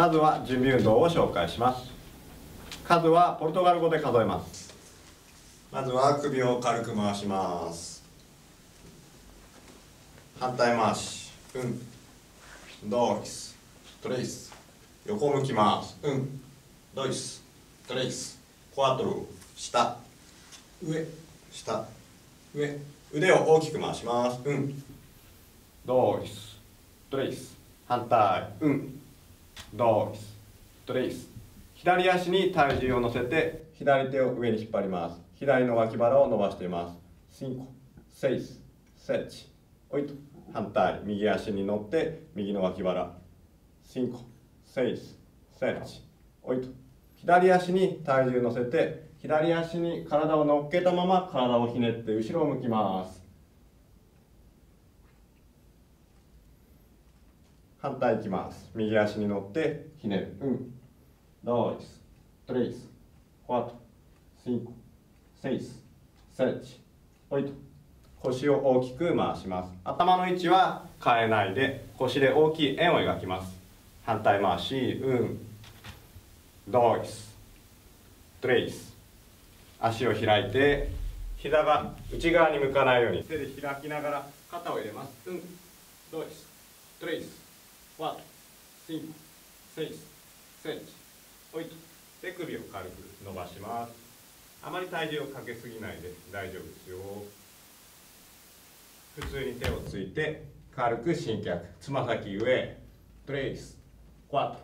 まずは準備運動を紹介します。数はポルトガル語で数えます。まずは首を軽く回します。反対回しうん。ドイストレイス。横向きます。うん。ドイストレイス。コアトル下。上。下。上。腕を大きく回します。うん。ドイストレイス。反対。うんドイストレイス。左足に体重を乗せて左手を上に引っ張ります。左の脇腹を伸ばしています。5 6 7 8反対。右足に乗って右の脇腹。5 6 7 8左足に体重を乗せて左足に体を乗っけたまま体をひねって後ろを向きます反対いきます。右足に乗ってひねる。うん。ドイス。トレイス。4 5 6 7 8腰を大きく回します。頭の位置は変えないで腰で大きい円を描きます。反対回し。うん。ドイストレイス。足を開いて膝が内側に向かないように手で開きながら肩を入れます。うん。ドイストレイス。5 6 7 8手首を軽く伸ばします。あまり体重をかけすぎないで大丈夫ですよ。普通に手をついて軽く伸脚つま先上。トレイス。4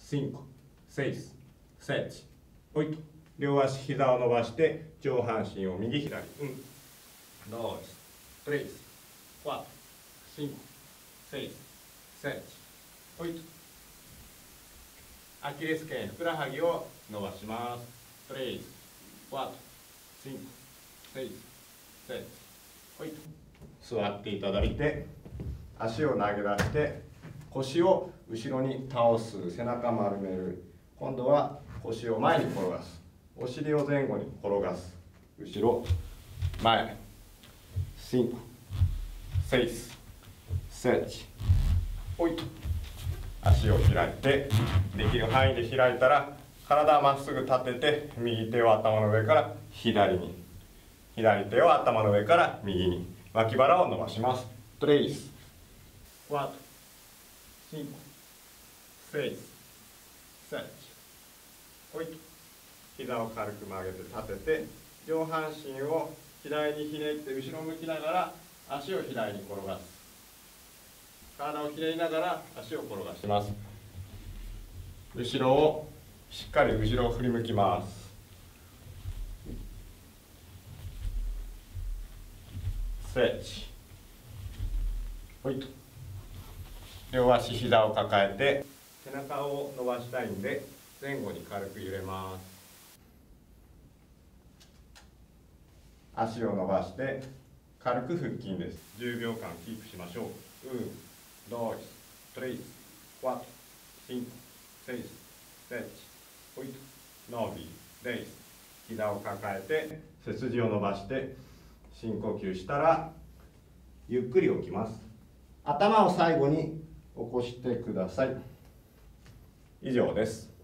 5 6 7 8両足膝を伸ばして上半身を右左。うん。ドイス。ト。レイス。4 5 6 7 8はい。アキレス腱ふくらはぎを伸ばします。トレイス4 5 6 7 8座っていただいて足を投げ出して腰を後ろに倒す背中丸める。今度は腰を前に転がす。お尻を前後に転がす。後ろ前。5 6 7 8足を開いてできる範囲で開いたら体をまっすぐ立てて右手を頭の上から左に。左手を頭の上から右に。脇腹を伸ばします。トレイス。4 5 6 7 8膝を軽く曲げて立てて上半身を左にひねって後ろ向きながら足を左に転がす。体をひねりながら足を転がします。後ろをしっかり後ろを振り向きます。ストレッチ。ほい両足膝を抱えて背中を伸ばしたいんで前後に軽く揺れます。足を伸ばして軽く腹筋です。10秒間キープしましょう。うん。ドイストレイス4 5 6 7 8伸びレイス膝を抱えて背筋を伸ばして深呼吸したらゆっくり起きます。頭を最後に起こしてください。以上です。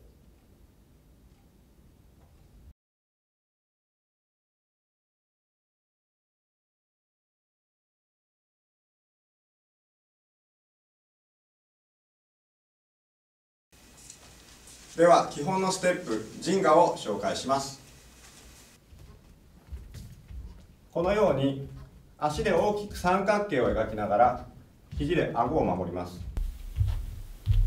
では基本のステップジンガを紹介します。このように足で大きく三角形を描きながら肘で顎を守ります。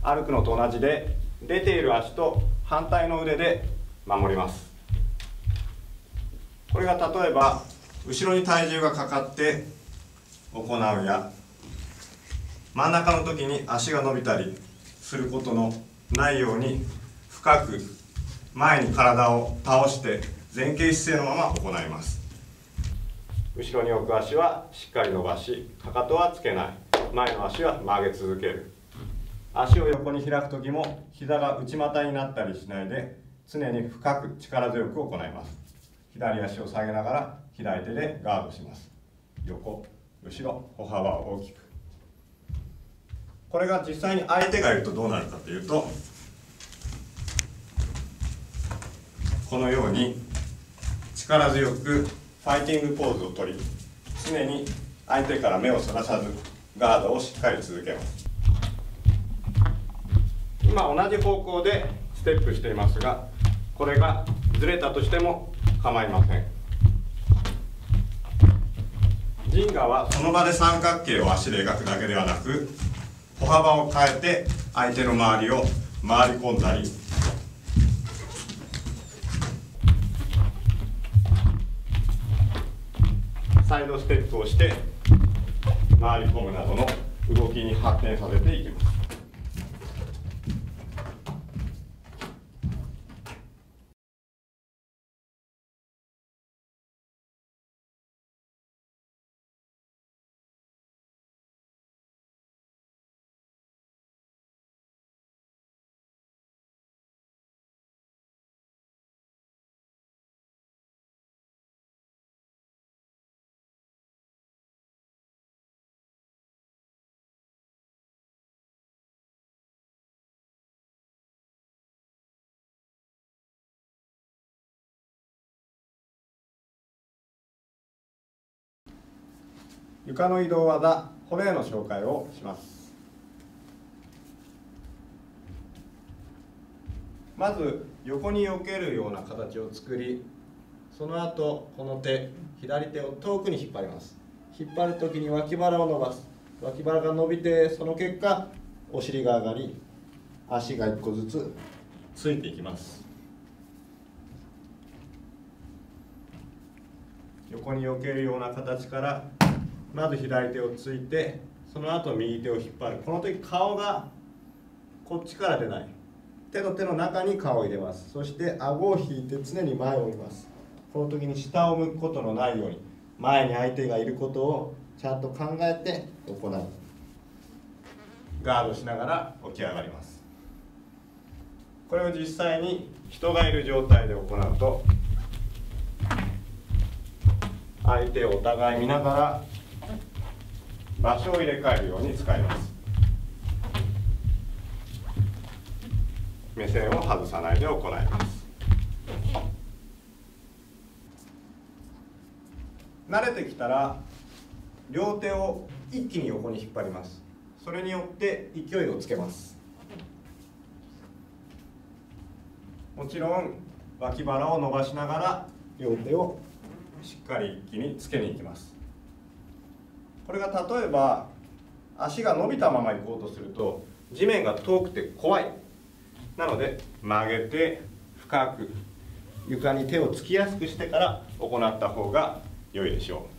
歩くのと同じで出ている足と反対の腕で守ります。これが例えば後ろに体重がかかって行うや真ん中の時に足が伸びたりすることのないように深く前に体を倒して前傾姿勢のまま行います。後ろに置く足はしっかり伸ばしかかとはつけない。前の足は曲げ続ける。足を横に開く時も膝が内股になったりしないで常に深く力強く行います。左足を下げながら左手でガードします。横後ろ歩幅を大きく。これが実際に相手がいるとどうなるかというとこのように力強くファイティングポーズをとり常に相手から目をそらさずガードをしっかり続けます。今同じ方向でステップしていますがこれがずれたとしても構いません。ジンガはその場で三角形を足で描くだけではなく歩幅を変えて相手の周りを回り込んだりサイドステップをして回り込むなどの動きに発展させていきます。床の移動技骨の紹介をします。まず横に避けるような形を作りその後この手左手を遠くに引っ張ります。引っ張る時に脇腹を伸ばす。脇腹が伸びてその結果お尻が上がり足が1個ずつついていきます。横に避けるような形からまず左手をついてその後右手を引っ張る。この時顔がこっちから出ない。手と手の中に顔を入れます。そして顎を引いて常に前を見ます。この時に下を向くことのないように前に相手がいることをちゃんと考えて行う。ガードしながら起き上がります。これを実際に人がいる状態で行うと相手をお互い見ながら場所を入れ替えるように使います。目線を外さないで行います。慣れてきたら両手を一気に横に引っ張ります。それによって勢いをつけます。もちろん脇腹を伸ばしながら両手をしっかり一気につけに行きます。これが例えば足が伸びたまま行こうとすると地面が遠くて怖い。なので曲げて深く床に手をつきやすくしてから行った方が良いでしょう。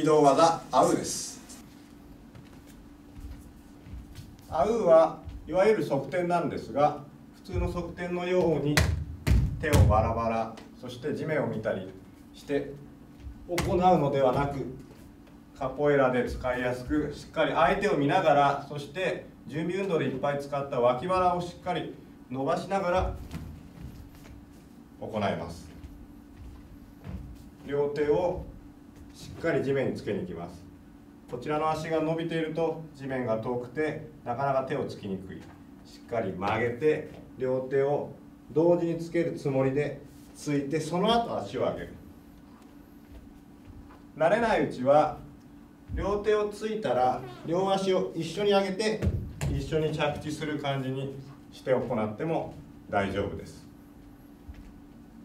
移動技アウです。アウはいわゆる側転なんですが普通の側転のように手をバラバラそして地面を見たりして行うのではなくカポエラで使いやすくしっかり相手を見ながらそして準備運動でいっぱい使った脇腹をしっかり伸ばしながら行います。両手をしっかり地面につけに行きます。こちらの足が伸びていると地面が遠くてなかなか手をつきにくい。しっかり曲げて両手を同時につけるつもりでついてその後足を上げる。慣れないうちは両手をついたら両足を一緒に上げて一緒に着地する感じにして行っても大丈夫です。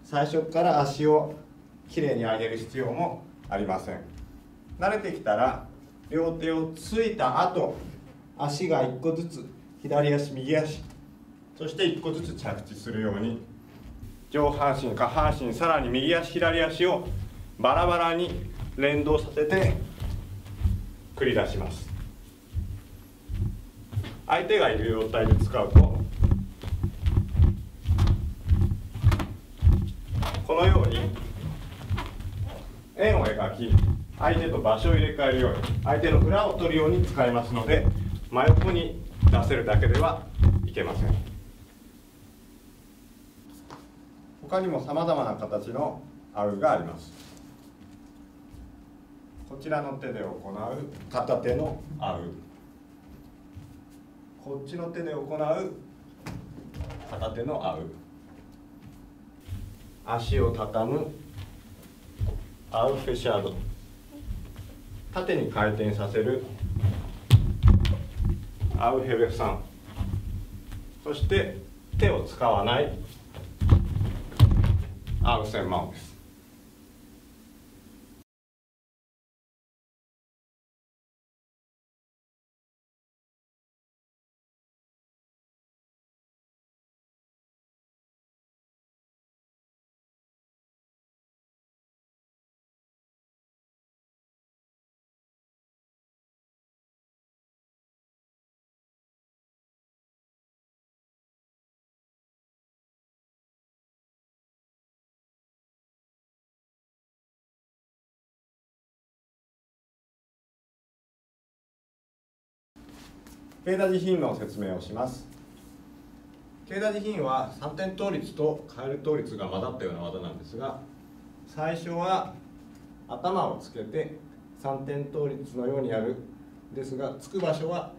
最初から足をきれいに上げる必要もありません。慣れてきたら両手をついた後足が1個ずつ左足右足そして1個ずつ着地するように上半身下半身さらに右足左足をバラバラに連動させて繰り出します。相手がいる状態で使うとこのように円を描き相手と場所を入れ替えるように相手の裏を取るように使いますので真横に出せるだけではいけません。他にもさまざまな形のアウがあります。こちらの手で行う片手のアウ。こっちの手で行う片手のアウ。足を畳むアウフェシャード縦に回転させる。アウヘベフさん。そして手を使わない。アウセンマンです。ケダ自品の説明をします。ケダ自品は3点倒立とカエル倒立が混ざったような技なんですが最初は頭をつけて3点倒立のようにやる。ですがつく場所は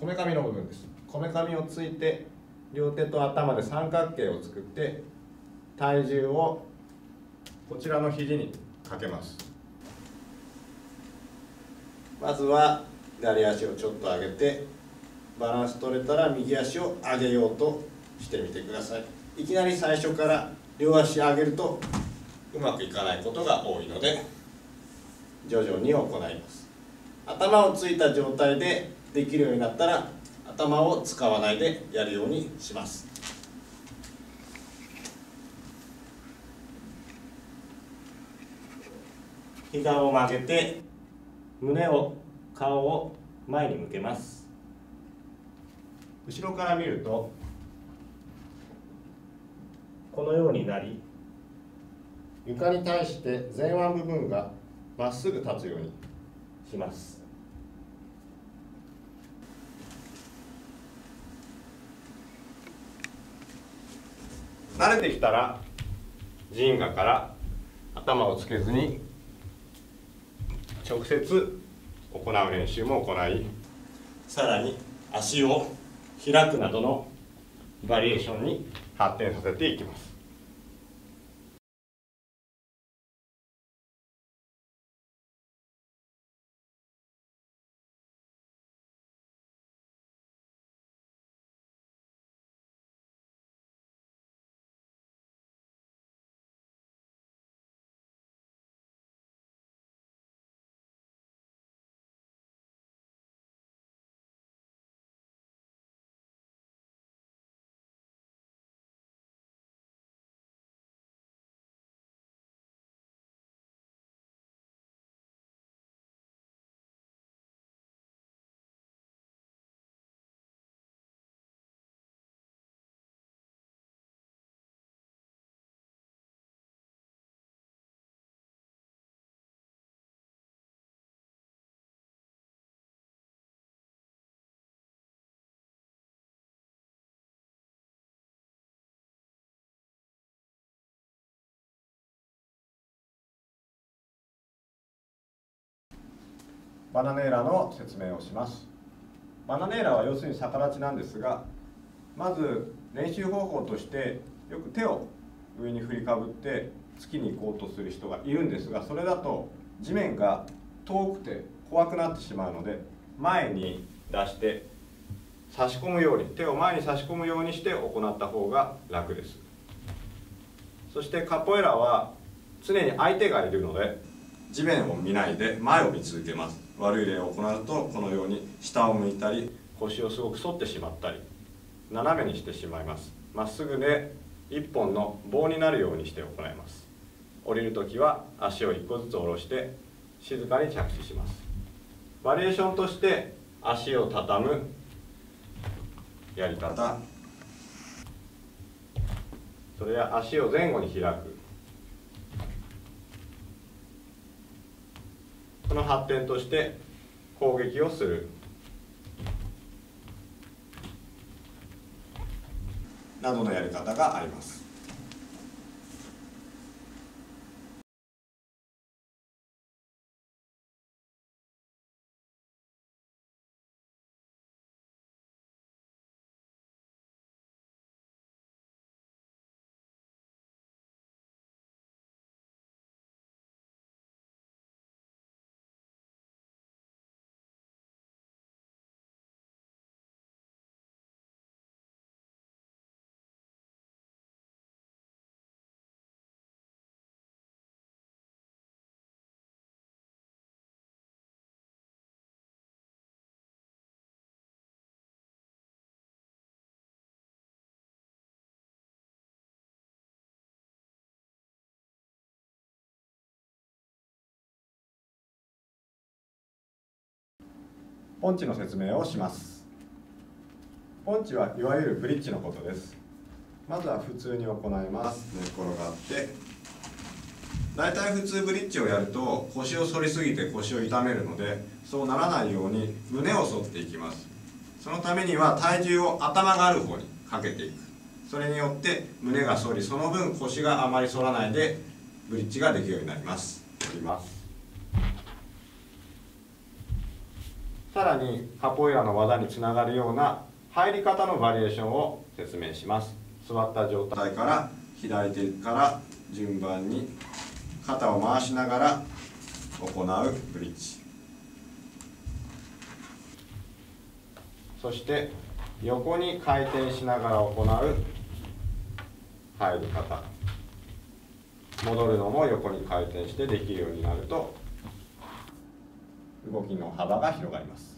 こめかみの部分です。こめかみをついて両手と頭で三角形を作って体重をこちらの肘にかけます。まずは左足をちょっと上げてバランス取れたら右足を上げようとしてみてください。いきなり最初から両足上げるとうまくいかないことが多いので徐々に行います。頭をついた状態でできるようになったら頭を使わないでやるようにします。膝を曲げて胸を顔を前に向けます。後ろから見るとこのようになり床に対して前腕部分がまっすぐ立つようにします。慣れてきたらジンガから頭をつけずに直接行う練習も行いさらに足を開くなどのバリエーションに発展させていきます。バナネーラの説明をします。バナネーラは要するに逆立ちなんですがまず練習方法としてよく手を上に振りかぶって月に行こうとする人がいるんですがそれだと地面が遠くて怖くなってしまうので前に出して差し込むように手を前に差し込むようにして行った方が楽です。そしてカポエラは常に相手がいるので地面を見ないで前を見続けます。悪い例を行うとこのように下を向いたり腰をすごく反ってしまったり斜めにしてしまいます。まっすぐで一本の棒になるようにして行います。降りるときは足を1個ずつ下ろして静かに着地します。バリエーションとして足を畳むやり方。それや足を前後に開く。その発展として攻撃をする。などのやり方があります。ポンチの説明をします。ポンチはいわゆるブリッジのことです。まずは普通に行います。寝転がって。大体普通ブリッジをやると腰を反りすぎて腰を痛めるのでそうならないように胸を反っていきます。そのためには体重を頭がある方にかけていく。それによって胸が反りその分腰があまり反らないでブリッジができるようになりますります。さらにカポエラの技につながるような入り方のバリエーションを説明します。座った状態から左手から順番に肩を回しながら行うブリッジ。そして横に回転しながら行う入り方。戻るのも横に回転してできるようになると動きの幅が広がります。